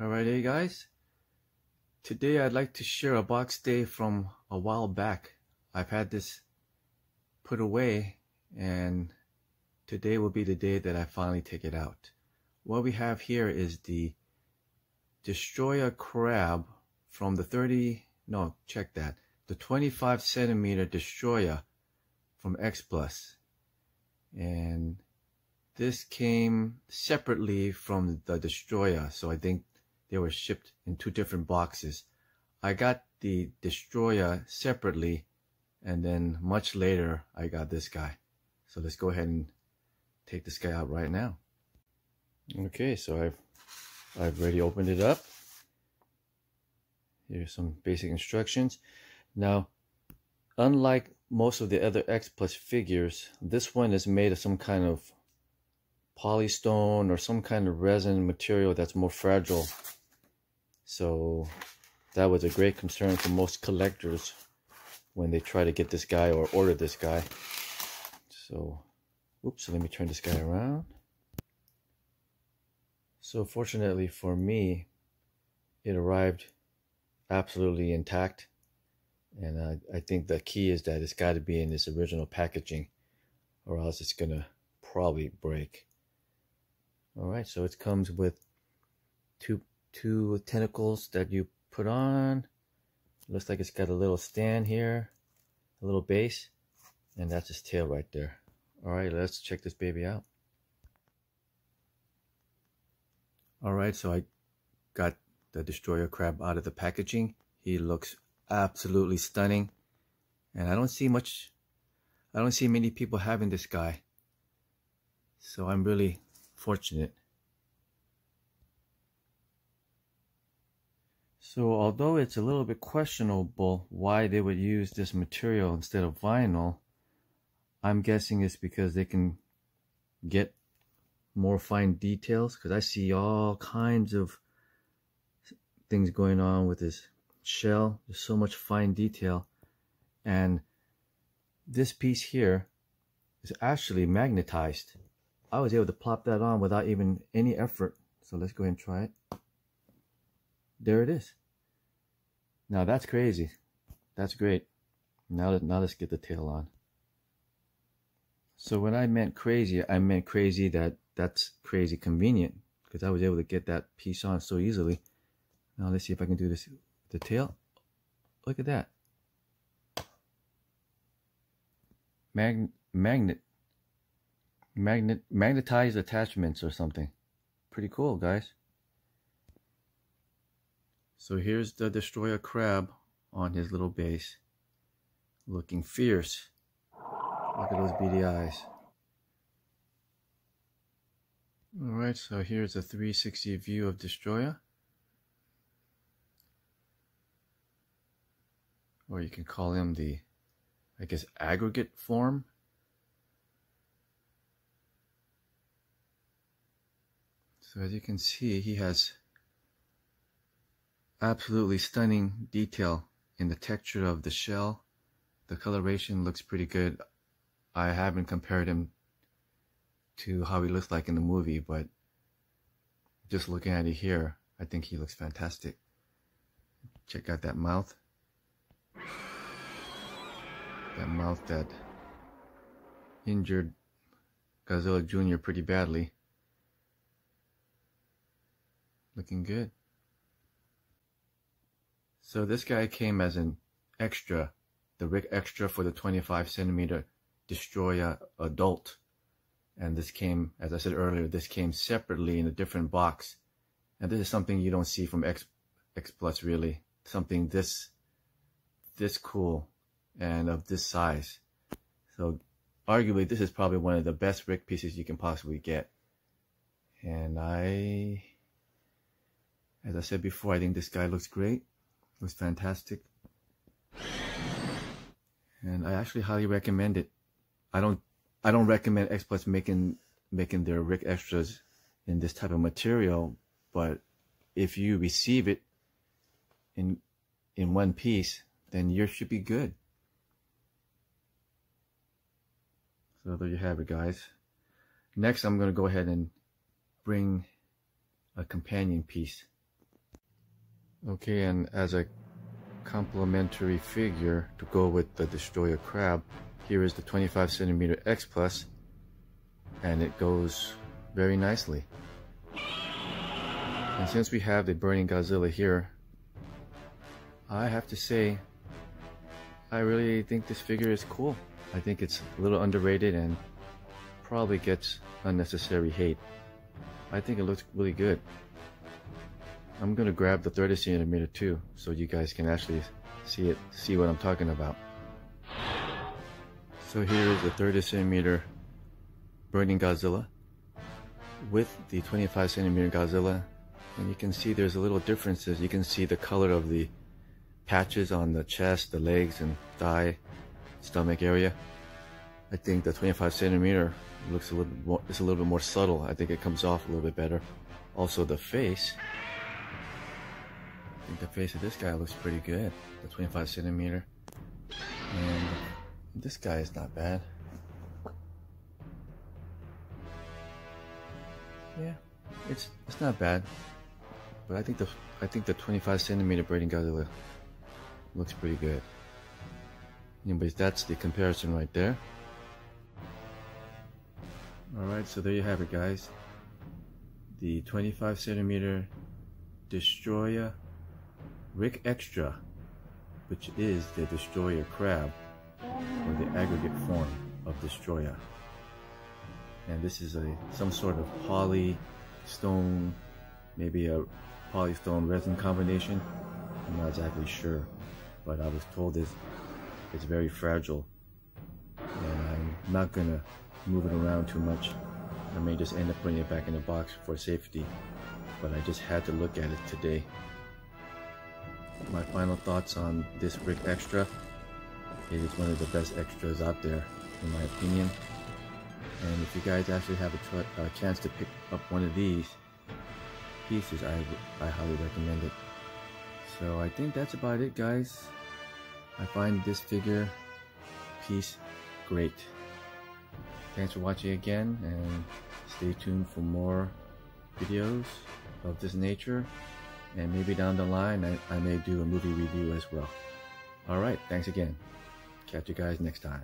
Alright, hey guys. Today I'd like to share a box day from a while back. I've had this put away and today will be the day that I finally take it out. What we have here is the Destroyah Crab from the 30, no, check that, the 25 centimeter Destroyah from X Plus. And this came separately from the Destroyah, so I think they were shipped in two different boxes. I got the Destroyah separately, and then much later, I got this guy. So let's go ahead and take this guy out right now. Okay, so I've I've already opened it up. Here's some basic instructions. Now, unlike most of the other X Plus figures, this one is made of some kind of polystone or some kind of resin material that's more fragile so that was a great concern for most collectors when they try to get this guy or order this guy. So, oops, so let me turn this guy around. So fortunately for me, it arrived absolutely intact. And I, I think the key is that it's got to be in its original packaging or else it's going to probably break. All right, so it comes with two two tentacles that you put on. Looks like it's got a little stand here, a little base, and that's his tail right there. All right, let's check this baby out. All right, so I got the Destroyah Crab out of the packaging. He looks absolutely stunning. And I don't see much, I don't see many people having this guy. So I'm really fortunate. So although it's a little bit questionable why they would use this material instead of vinyl, I'm guessing it's because they can get more fine details because I see all kinds of things going on with this shell. There's so much fine detail and this piece here is actually magnetized. I was able to plop that on without even any effort. So let's go ahead and try it there it is. Now that's crazy. That's great. Now, now let's get the tail on. So when I meant crazy, I meant crazy that that's crazy convenient because I was able to get that piece on so easily. Now let's see if I can do this. The tail. Look at that. Mag magnet. Magnet magnetized attachments or something. Pretty cool, guys. So here's the Destroyah crab on his little base. Looking fierce. Look at those beady eyes. Alright, so here's a 360 view of Destroyah. Or you can call him the, I guess, aggregate form. So as you can see, he has absolutely stunning detail in the texture of the shell. The coloration looks pretty good. I haven't compared him to how he looks like in the movie, but just looking at it here, I think he looks fantastic. Check out that mouth. That mouth that injured Godzilla Jr. pretty badly. Looking good. So this guy came as an extra, the Ric Extra for the 25 centimeter Destroyah Adult. And this came, as I said earlier, this came separately in a different box. And this is something you don't see from X, X Plus really. Something this, this cool and of this size. So arguably this is probably one of the best Ric pieces you can possibly get. And I, as I said before, I think this guy looks great was fantastic. And I actually highly recommend it. I don't I don't recommend X Plus making making their Ric extras in this type of material, but if you receive it in in one piece, then yours should be good. So there you have it, guys. Next, I'm going to go ahead and bring a companion piece. Okay, and as a complementary figure to go with the Destroyah Crab, here is the 25 centimeter X Plus, and it goes very nicely. And since we have the Burning Godzilla here, I have to say, I really think this figure is cool. I think it's a little underrated and probably gets unnecessary hate. I think it looks really good. I'm gonna grab the 30 centimeter too, so you guys can actually see it, see what I'm talking about. So here is the 30 centimeter Burning Godzilla with the 25 centimeter Godzilla, and you can see there's a little differences. You can see the color of the patches on the chest, the legs, and thigh, stomach area. I think the 25 centimeter looks a little more, it's a little bit more subtle. I think it comes off a little bit better. Also the face, think the face of this guy looks pretty good. The 25 centimeter. And this guy is not bad. Yeah, it's it's not bad. But I think the I think the 25 centimeter braiding Godzilla looks pretty good. Anyways, that's the comparison right there. Alright, so there you have it guys. The 25 centimeter Destroyah Ric Extra, which is the Destroyah Crab, or the aggregate form of Destroyah. And this is a some sort of poly stone, maybe a polystone resin combination. I'm not exactly sure, but I was told it's, it's very fragile. And I'm not gonna move it around too much. I may just end up putting it back in the box for safety, but I just had to look at it today my final thoughts on this Ric Extra. It is one of the best extras out there, in my opinion. And if you guys actually have a, a chance to pick up one of these pieces, I, I highly recommend it. So I think that's about it, guys. I find this figure piece great. Thanks for watching again, and stay tuned for more videos of this nature and maybe down the line I, I may do a movie review as well. Alright, thanks again. Catch you guys next time.